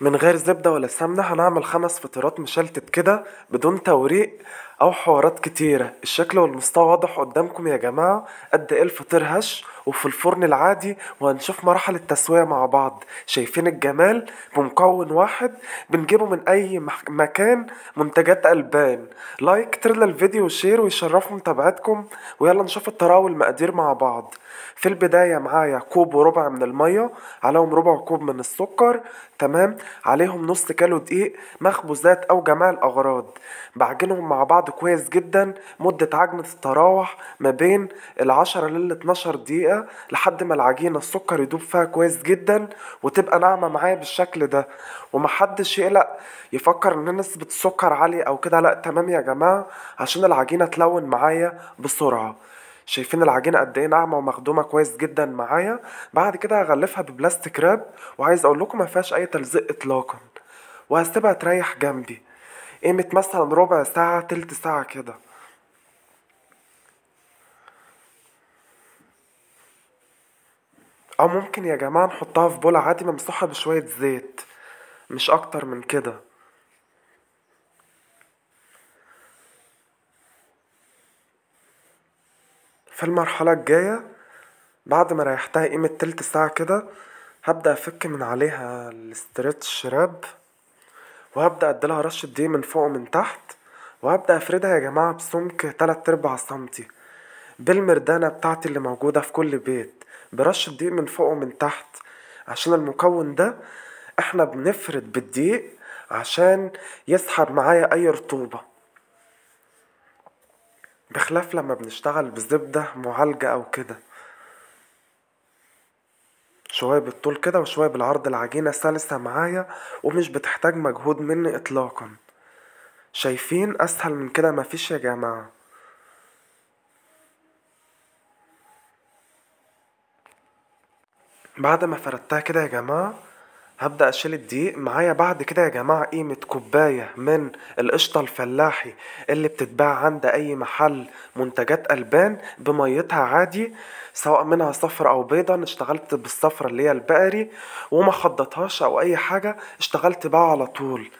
من غير زبدة ولا سمنة هنعمل خمس فطيرات مشلتت كده بدون توريق أو حوارات كتيرة. الشكل والمستوى واضح قدامكم يا جماعة. قد إيه الفطير هش وفي الفرن العادي وهنشوف مراحل التسوية مع بعض. شايفين الجمال بمكون واحد بنجيبه من أي مكان منتجات ألبان. like كتير للفيديو و share ويشرفوا متابعتكم. ويلا نشوف الطريقة والمقادير مع بعض. في البداية معايا كوب وربع من المية عليهم ربع كوب من السكر. تمام؟ عليهم نص كيلو دقيق مخبوزات أو جميع الأغراض. بعجنهم مع بعض كويس جدا. مدة عجنة تتراوح ما بين العشرة لل 12 دقيقة لحد ما العجينة السكر يدوب فيها كويس جدا وتبقى ناعمة معايا بالشكل ده. ومحدش يقلق يفكر إن نسبة السكر عالية أو كده. لأ تمام يا جماعة عشان العجينة تلون معايا بسرعة. شايفين العجينة قد إيه ناعمة ومخدومة كويس جدا معايا. بعد كده هغلفها ببلاستيك راب وعايز أقول لكم ما أي تلزيق اطلاقا. وهسيبها تريح جنبي. قيمة مثلا ربع ساعة تلت ساعة كده. أو ممكن يا جماعة نحطها في بولة عادي ممسوحة بشوية زيت مش أكتر من كده. في المرحلة الجاية بعد ما ريحتها قيمة تلت ساعة كده هبدأ أفك من عليها الاسترتش راب وهبدأ أديلها رشة دقيق من فوق ومن تحت وهبدأ أفردها يا جماعة بسمك تلات أرباع سنتي بالمردانة بتاعتي اللي موجودة في كل بيت. برشة دقيق من فوق ومن تحت. عشان المكون ده إحنا بنفرد بالدقيق عشان يسحب معايا أي رطوبة بخلاف لما بنشتغل بزبدة معالجة أو كده. شوية بالطول كده وشوية بالعرض العجينة سلسة معايا ومش بتحتاج مجهود مني إطلاقا. شايفين أسهل من كده مفيش يا جماعة. بعد ما فردتها كده يا جماعة هبدأ أشيل الدقيق معايا بعد كده يا جماعة قيمة كوباية من القشطة الفلاحي اللي بتتباع عند أي محل منتجات ألبان بميتها عادي سواء منها صفرة أو بيضة. أنا اشتغلت بالصفرة اللي هي البقري وما خضتهاش أو أي حاجة اشتغلت بقى على طول.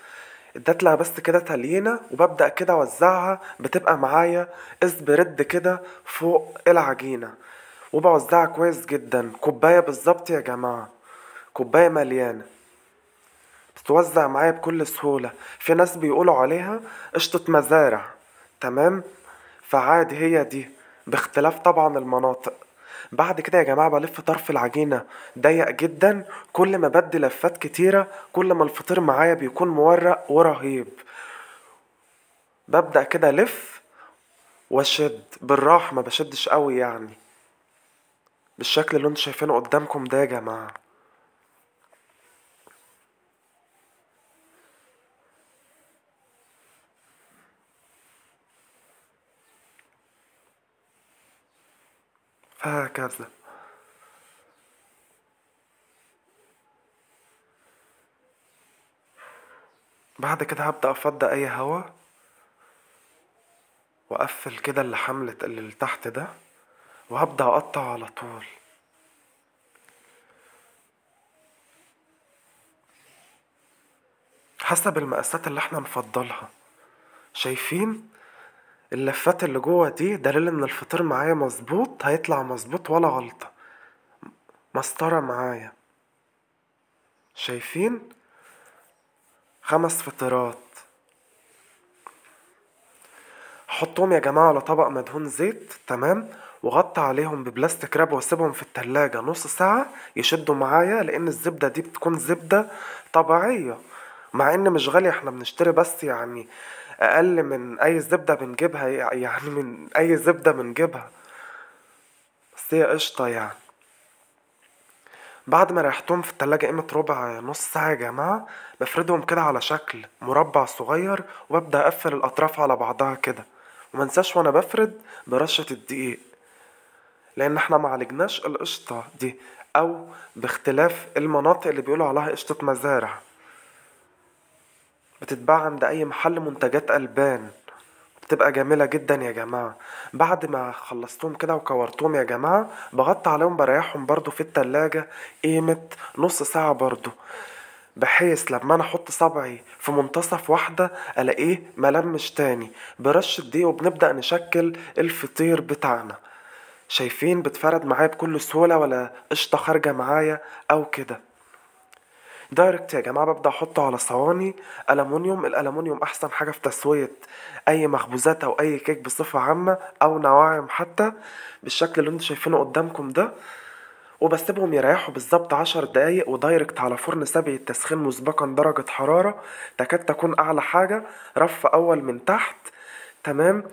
اديت لها بس كده تليينة وببدأ كده أوزعها. بتبقى معايا اسبرد كده فوق العجينة. وبوزعها كويس جدا. كوباية بالظبط يا جماعة. كوباية مليانة. بتتوزع معايا بكل سهولة. في ناس بيقولوا عليها قشطة مزارع. تمام؟ فعادي هي دي. باختلاف طبعا المناطق. بعد كده يا جماعة بلف طرف العجينة. ضيق جدا. كل ما بدي لفات كتيرة كل ما الفطير معايا بيكون مورق ورهيب. ببدأ كده ألف وأشد. بالراحة ما بشدش قوي يعني. بالشكل اللي أنتوا شايفينه قدامكم ده يا جماعة. فهكذا بعد كده هبدأ أفضي أي هوا وأقفل كده اللي حملت اللي تحت ده. وهبدأ أقطع على طول. حسب المقاسات اللي إحنا نفضلها. شايفين اللفات اللي جوه دي دليل إن الفطير معايا مظبوط هيطلع مظبوط ولا غلطة. مسطرة معايا. شايفين؟ خمس فطيرات. حطهم يا جماعة على طبق مدهون زيت تمام؟ وغطى عليهم ببلاستيك راب واسيبهم في التلاجة. نص ساعة يشدوا معايا لأن الزبدة دي بتكون زبدة طبيعية. مع إن مش غالية إحنا بنشتري بس يعني أقل من أي زبدة بنجيبها يعني من أي زبدة بنجيبها. بس هي قشطة يعني. بعد ما ريحتهم في التلاجة قيمة ربع نص ساعة يا جماعة بفردهم كده على شكل مربع صغير وببدأ أقفل الأطراف على بعضها كده. ومنساش وأنا بفرد برشة الدقيق. لأن إحنا معالجناش القشطة دي أو باختلاف المناطق اللي بيقولوا عليها قشطة مزارع. بتتباع عند أي محل منتجات ألبان. بتبقى جميلة جدا يا جماعة. بعد ما خلصتهم كده وكورتهم يا جماعة بغطي عليهم بريحهم برضو في التلاجة قيمة نص ساعة برضو. بحيث لما أنا أحط صبعي في منتصف واحدة ألاقيه ملمش تاني. برشة دي وبنبدأ نشكل الفطير بتاعنا. شايفين بتفرد معايا بكل سهولة ولا قشطة خارجة معايا أو كده. direct يا جماعة ببدأ أحطه على صواني. ألمونيوم الألمونيوم أحسن حاجة في تسوية أي مخبوزات أو أي كيك بصفة عامة أو نواعم حتى بالشكل اللي أنتوا شايفينه قدامكم ده. وبسيبهم يريحوا بالظبط عشر دقايق و direct على فرن سابق التسخين مسبقا درجة حرارة. تكاد تكون أعلى حاجة. رف أول من تحت. تمام.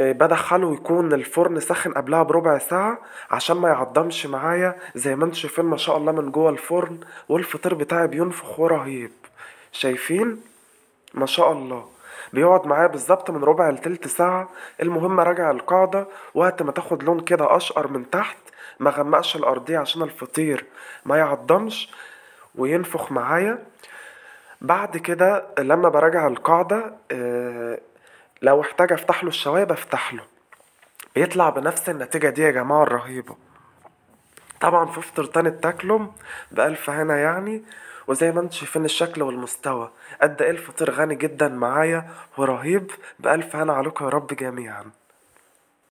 بدخله يكون الفرن سخن قبلها بربع ساعة عشان ما يعضمش معايا. زي ما أنتوا شايفين ما شاء الله من جوه الفرن والفطير بتاعي بينفخ ورهيب. شايفين؟ ما شاء الله. بيقعد معايا بالظبط من ربع لتلت ساعة. المهم راجع القاعدة. وقت ما تاخد لون كده أشقر من تحت ما غمقش الأرضية عشان الفطير ما يعضمش وينفخ معايا. بعد كده لما براجع القاعدة آه، لو احتاج افتح له الشوايه بفتح له. بيطلع بنفس النتيجة دي يا جماعة الرهيبة. طبعا في فطر تاني تاكلهم بألف هنا يعني وزي ما أنتم شايفين الشكل والمستوى. قد إيه الفطير غني جدا معايا ورهيب. بألف هنا عليكم يا رب جميعا.